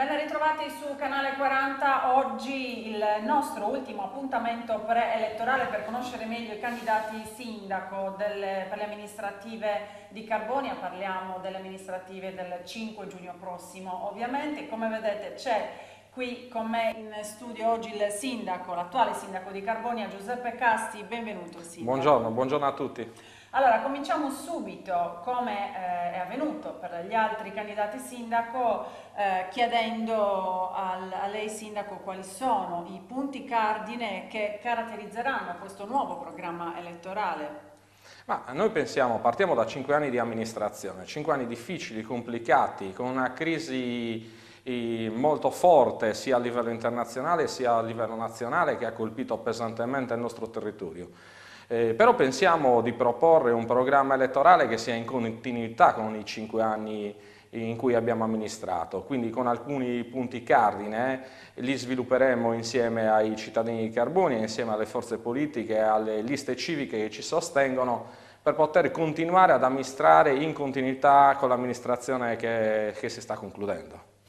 Ben ritrovati su Canale 40, oggi il nostro ultimo appuntamento preelettorale per conoscere meglio i candidati sindaco delle, per le amministrative di Carbonia, parliamo delle amministrative del 5 giugno prossimo ovviamente, come vedete c'è qui con me in studio oggi il sindaco, l'attuale sindaco di Carbonia Giuseppe Casti, benvenuto sindaco. Buongiorno, buongiorno a tutti. Allora, cominciamo subito, come eh, è avvenuto per gli altri candidati sindaco, eh, chiedendo al, a lei sindaco quali sono i punti cardine che caratterizzeranno questo nuovo programma elettorale. Ma noi pensiamo, partiamo da cinque anni di amministrazione, cinque anni difficili, complicati, con una crisi eh, molto forte sia a livello internazionale sia a livello nazionale che ha colpito pesantemente il nostro territorio. Eh, però pensiamo di proporre un programma elettorale che sia in continuità con i cinque anni in cui abbiamo amministrato, quindi con alcuni punti cardine, eh, li svilupperemo insieme ai cittadini di Carbonia, insieme alle forze politiche, alle liste civiche che ci sostengono, per poter continuare ad amministrare in continuità con l'amministrazione che, che si sta concludendo.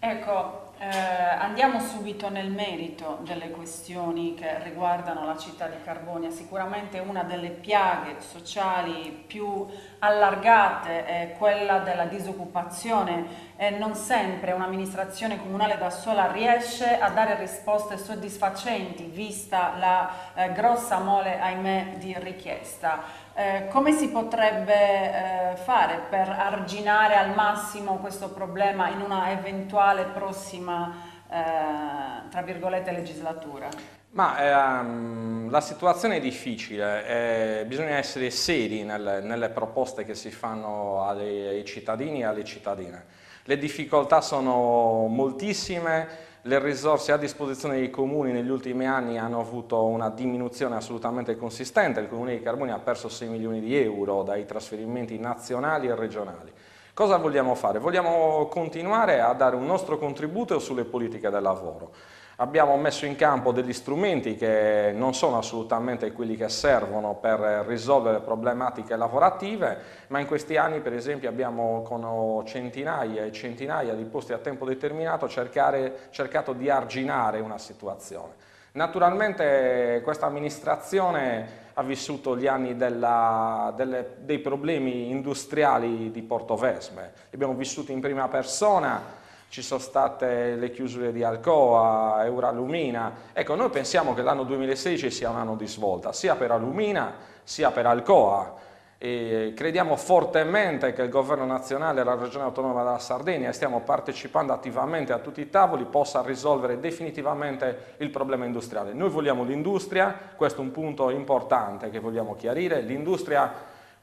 Ecco, eh, andiamo subito nel merito delle questioni che riguardano la città di Carbonia. Sicuramente una delle piaghe sociali più allargate è quella della disoccupazione e non sempre un'amministrazione comunale da sola riesce a dare risposte soddisfacenti vista la eh, grossa mole, ahimè, di richiesta. Eh, come si potrebbe eh, fare per arginare al massimo questo problema in una eventuale prossima, eh, tra virgolette, legislatura? Ma ehm, la situazione è difficile, eh, bisogna essere seri nelle, nelle, proposte che si fanno alle, ai cittadini e alle cittadine. Le difficoltà sono moltissime, le risorse a disposizione dei comuni negli ultimi anni hanno avuto una diminuzione assolutamente consistente, il comune di Carboni ha perso 6 milioni di euro dai trasferimenti nazionali e regionali. Cosa vogliamo fare? Vogliamo continuare a dare un nostro contributo sulle politiche del lavoro. Abbiamo messo in campo degli strumenti che non sono assolutamente quelli che servono per risolvere problematiche lavorative, ma in questi anni per esempio abbiamo con centinaia e centinaia di posti a tempo determinato cercare, cercato di arginare una situazione. Naturalmente questa amministrazione ha vissuto gli anni della, delle, dei problemi industriali di Portovesme, li abbiamo vissuti in prima persona, ci sono state le chiusure di Alcoa, Euralumina. Ecco, noi pensiamo che l'anno 2016 sia un anno di svolta, sia per Alumina sia per Alcoa. E crediamo fortemente che il governo nazionale e la regione autonoma della Sardegna, e stiamo partecipando attivamente a tutti i tavoli, possa risolvere definitivamente il problema industriale. Noi vogliamo l'industria, questo è un punto importante che vogliamo chiarire, l'industria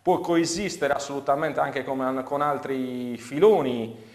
può coesistere assolutamente anche con, con altri filoni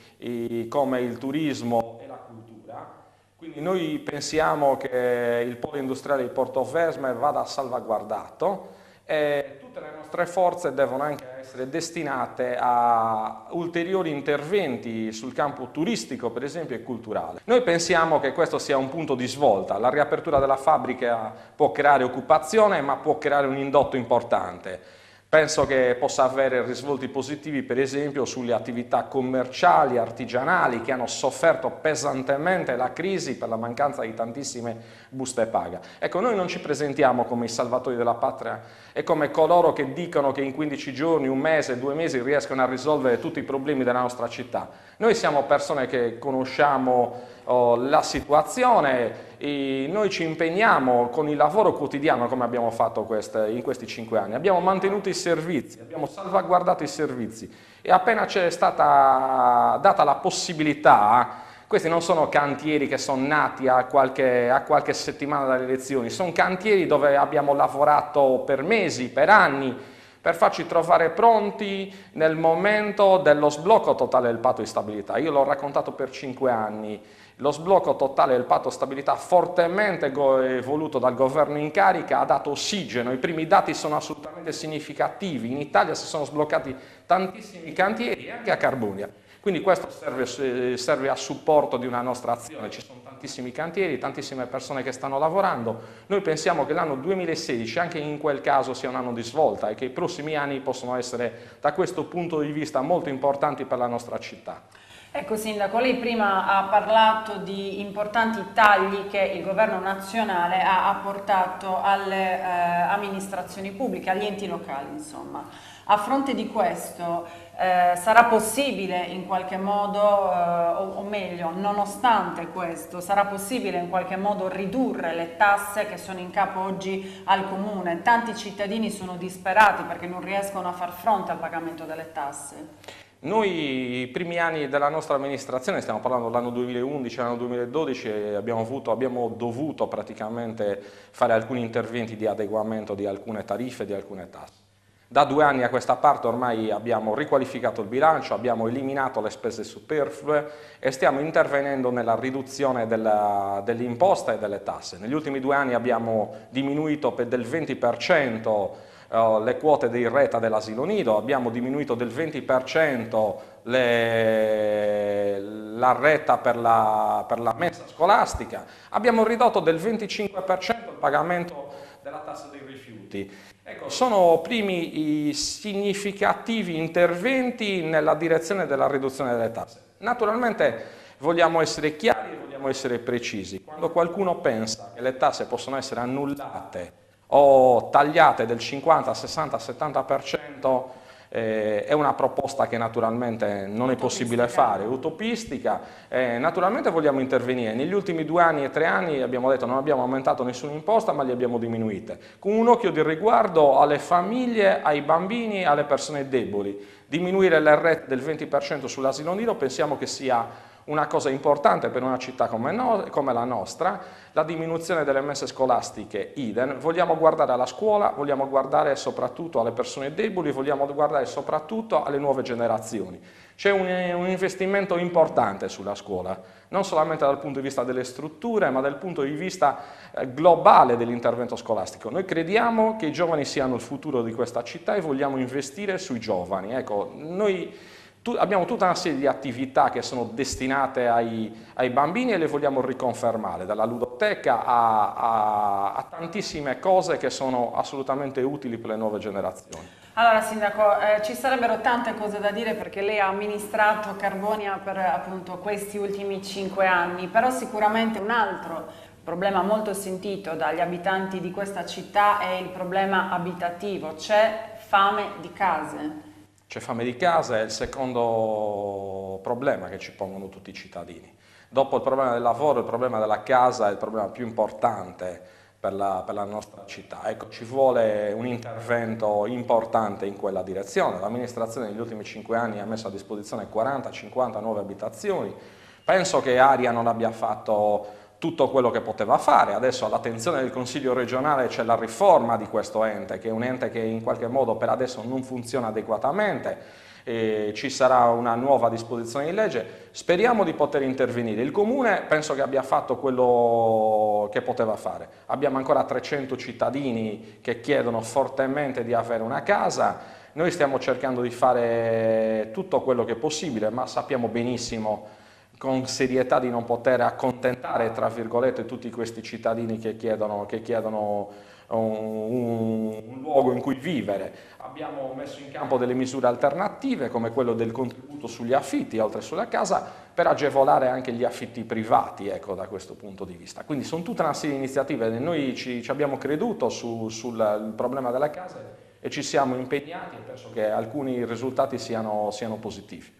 come il turismo e la cultura. Quindi noi pensiamo che il polo industriale di Portofesme vada salvaguardato e tutte le nostre forze devono anche essere destinate a ulteriori interventi sul campo turistico, per esempio, e culturale. Noi pensiamo che questo sia un punto di svolta. La riapertura della fabbrica può creare occupazione, ma può creare un indotto importante. Penso che possa avere risvolti positivi per esempio sulle attività commerciali, artigianali che hanno sofferto pesantemente la crisi per la mancanza di tantissime buste paga. Ecco, noi non ci presentiamo come i salvatori della patria e come coloro che dicono che in 15 giorni, un mese, due mesi riescono a risolvere tutti i problemi della nostra città. Noi siamo persone che conosciamo oh, la situazione, e noi ci impegniamo con il lavoro quotidiano come abbiamo fatto queste, in questi cinque anni. Abbiamo mantenuto i servizi, abbiamo salvaguardato i servizi e appena c'è stata data la possibilità questi non sono cantieri che sono nati a qualche, a qualche, settimana dalle elezioni, sono cantieri dove abbiamo lavorato per mesi, per anni, per farci trovare pronti nel momento dello sblocco totale del patto di stabilità. Io l'ho raccontato per cinque anni, lo sblocco totale del patto stabilità fortemente voluto dal governo in carica ha dato ossigeno, i primi dati sono assolutamente significativi, in Italia si sono sbloccati tantissimi cantieri anche a Carbonia. Quindi questo serve, serve, a supporto di una nostra azione, ci sono tantissimi cantieri, tantissime persone che stanno lavorando. Noi pensiamo che l'anno 2016 anche in quel caso sia un anno di svolta e che i prossimi anni possono essere da questo punto di vista molto importanti per la nostra città. Ecco Sindaco, lei prima ha parlato di importanti tagli che il governo nazionale ha apportato alle eh, amministrazioni pubbliche, agli enti locali insomma. A fronte di questo eh, sarà possibile in qualche modo, eh, o, o, meglio, nonostante questo, sarà possibile in qualche modo ridurre le tasse che sono in capo oggi al comune? Tanti cittadini sono disperati perché non riescono a far fronte al pagamento delle tasse. Noi i primi anni della nostra amministrazione, stiamo parlando dell'anno 2011, l'anno 2012, abbiamo, avuto, abbiamo, dovuto praticamente fare alcuni interventi di adeguamento di alcune tariffe, di alcune tasse. Da due anni a questa parte ormai abbiamo riqualificato il bilancio, abbiamo eliminato le spese superflue e stiamo intervenendo nella riduzione dell'imposta e delle tasse. Negli ultimi due anni abbiamo diminuito del 20% uh, le quote di reta dell'asilo nido, abbiamo diminuito del 20% le, la retta per la, per la mensa scolastica, abbiamo ridotto del 25% il pagamento della tassa dei rifiuti. Ecco, sono primi significativi interventi nella direzione della riduzione delle tasse. Naturalmente vogliamo essere chiari e vogliamo essere precisi. Quando qualcuno pensa che le tasse possono essere annullate o tagliate del 50, 60, 70%, eh, è una proposta che naturalmente non è possibile fare, utopistica, eh, naturalmente vogliamo intervenire, negli ultimi due anni e tre anni abbiamo detto non abbiamo aumentato nessuna imposta ma li abbiamo diminuite, con un occhio di riguardo alle famiglie, ai bambini, alle persone deboli, diminuire l'RET del 20% sull'asilo nido pensiamo che sia una cosa importante per una città come, no, come, la nostra, la diminuzione delle messe scolastiche idem, vogliamo guardare alla scuola, vogliamo guardare soprattutto alle persone deboli, vogliamo guardare soprattutto alle nuove generazioni. C'è un, un, investimento importante sulla scuola, non solamente dal punto di vista delle strutture, ma dal punto di vista eh, globale dell'intervento scolastico. Noi crediamo che i giovani siano il futuro di questa città e vogliamo investire sui giovani. Ecco, noi tu, abbiamo tutta una serie di attività che sono destinate ai, ai bambini e le vogliamo riconfermare, dalla ludoteca a, a, a, tantissime cose che sono assolutamente utili per le nuove generazioni. Allora Sindaco, eh, ci sarebbero tante cose da dire perché lei ha amministrato Carbonia per appunto questi ultimi cinque anni, però sicuramente un altro problema molto sentito dagli abitanti di questa città è il problema abitativo, c'è fame di case. C'è fame di casa, è il secondo problema che ci pongono tutti i cittadini. Dopo il problema del lavoro, il problema della casa è il problema più importante per la, per la nostra città. Ecco, ci vuole un intervento importante in quella direzione. L'amministrazione negli ultimi cinque anni ha messo a disposizione 40-50 nuove abitazioni. Penso che Aria non abbia fatto tutto quello che poteva fare. Adesso all'attenzione del Consiglio regionale c'è la riforma di questo ente, che è un ente che in qualche modo per adesso non funziona adeguatamente, ci sarà una nuova disposizione di legge, speriamo di poter intervenire. Il Comune penso che abbia fatto quello che poteva fare. Abbiamo ancora 300 cittadini che chiedono fortemente di avere una casa, noi stiamo cercando di fare tutto quello che è possibile, ma sappiamo benissimo con serietà di non poter accontentare, tra virgolette, tutti questi cittadini che chiedono, che chiedono un, un, luogo in cui vivere. Abbiamo messo in campo delle misure alternative come quello del contributo sugli affitti, oltre sulla casa, per agevolare anche gli affitti privati, ecco, da questo punto di vista. Quindi sono tutta una serie di iniziative, noi ci, ci abbiamo creduto su, sul problema della casa e ci siamo impegnati e penso che alcuni risultati siano, siano positivi.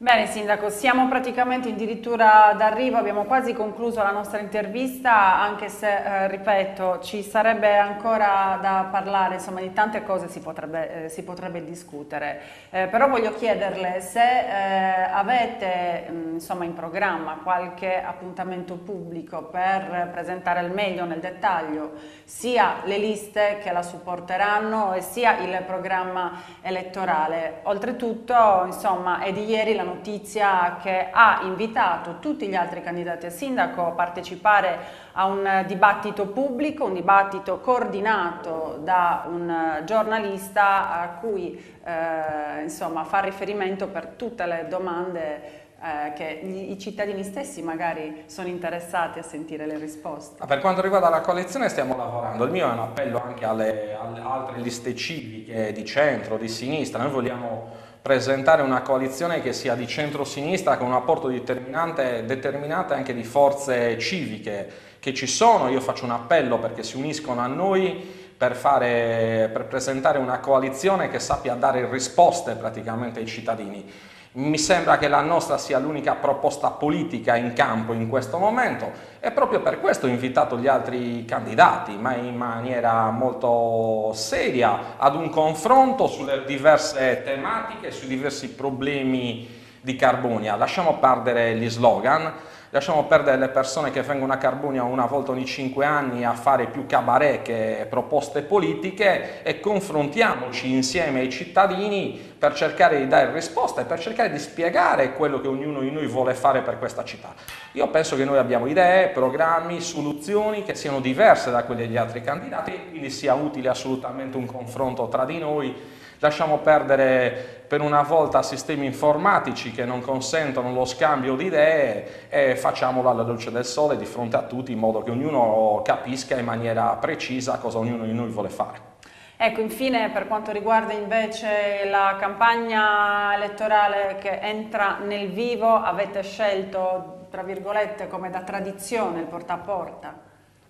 Bene Sindaco, siamo praticamente addirittura d'arrivo, abbiamo quasi concluso la nostra intervista, anche se, eh, ripeto, ci sarebbe ancora da parlare, insomma di tante cose si potrebbe, eh, si potrebbe discutere, eh, però voglio chiederle se eh, avete mh, insomma, in programma qualche appuntamento pubblico per presentare al meglio nel dettaglio sia le liste che la supporteranno e sia il programma elettorale. Oltretutto, insomma, è di ieri la notizia che ha invitato tutti gli altri candidati a sindaco a partecipare a un dibattito pubblico, un dibattito coordinato da un giornalista a cui eh, insomma, fa riferimento per tutte le domande eh, che i cittadini stessi magari sono interessati a sentire le risposte. Per quanto riguarda la coalizione stiamo lavorando, il mio è un appello anche alle, alle altre liste civiche di centro, di sinistra, noi vogliamo presentare una coalizione che sia di centro-sinistra con un apporto determinante, determinante anche di forze civiche che ci sono. Io faccio un appello perché si uniscono a noi per, fare, per presentare una coalizione che sappia dare risposte praticamente ai cittadini. Mi sembra che la nostra sia l'unica proposta politica in campo in questo momento e proprio per questo ho invitato gli altri candidati, ma in maniera molto seria, ad un confronto sulle diverse tematiche, sui diversi problemi di Carbonia. Lasciamo perdere gli slogan, lasciamo perdere le persone che vengono a Carbonia una volta ogni cinque anni a fare più cabaret che proposte politiche e confrontiamoci insieme ai cittadini per cercare di dare risposte, per cercare di spiegare quello che ognuno di noi vuole fare per questa città. Io penso che noi abbiamo idee, programmi, soluzioni che siano diverse da quelle degli altri candidati, quindi sia utile assolutamente un confronto tra di noi Lasciamo perdere per una volta sistemi informatici che non consentono lo scambio di idee e facciamolo alla luce del sole di fronte a tutti in modo che ognuno capisca in maniera precisa cosa ognuno di noi vuole fare. Ecco, infine per quanto riguarda invece la campagna elettorale che entra nel vivo, avete scelto, tra virgolette, come da tradizione il porta a porta?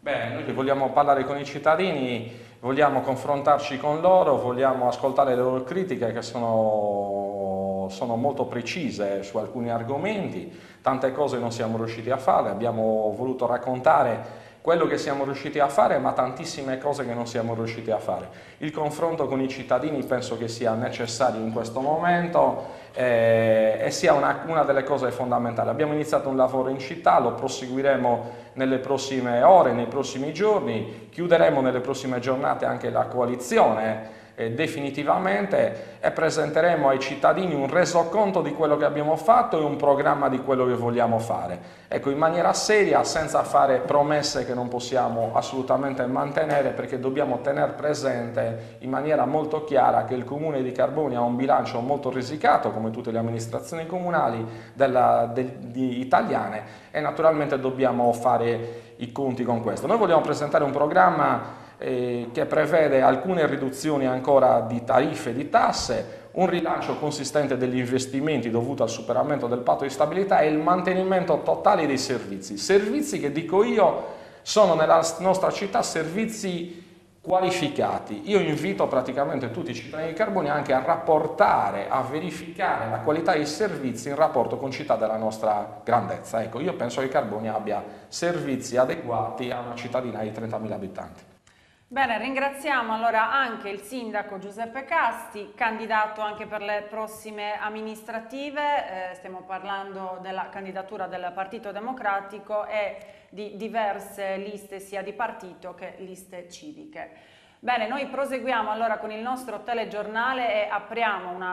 Beh, noi vogliamo parlare con i cittadini, vogliamo confrontarci con loro, vogliamo ascoltare le loro critiche che sono, sono molto precise su alcuni argomenti, tante cose non siamo riusciti a fare, abbiamo voluto raccontare quello che siamo riusciti a fare, ma tantissime cose che non siamo riusciti a fare. Il confronto con i cittadini penso che sia necessario in questo momento eh, e sia una, una, delle cose fondamentali. Abbiamo iniziato un lavoro in città, lo proseguiremo nelle prossime ore, nei prossimi giorni, chiuderemo nelle prossime giornate anche la coalizione eh, definitivamente e presenteremo ai cittadini un resoconto di quello che abbiamo fatto e un programma di quello che vogliamo fare. Ecco, in maniera seria, senza fare promesse che non possiamo assolutamente mantenere, perché dobbiamo tenere presente in maniera molto chiara che il Comune di Carbonia ha un bilancio molto risicato, come tutte le amministrazioni comunali della, de, di, italiane, e naturalmente dobbiamo fare i conti con questo. Noi vogliamo presentare un programma eh, che prevede alcune riduzioni ancora di tariffe e di tasse, un rilancio consistente degli investimenti dovuto al superamento del patto di stabilità e il mantenimento totale dei servizi. Servizi che dico io sono nella nostra città servizi qualificati. Io invito praticamente tutti i cittadini di Carboni anche a rapportare, a verificare la qualità dei servizi in rapporto con città della nostra grandezza. Ecco, io penso che Carboni abbia servizi adeguati a una cittadina di 30.000 abitanti. Bene, ringraziamo allora anche il sindaco Giuseppe Casti, candidato anche per le prossime amministrative, eh, stiamo parlando della candidatura del Partito Democratico e di diverse liste sia di partito che liste civiche. Bene, noi proseguiamo allora con il nostro telegiornale e apriamo una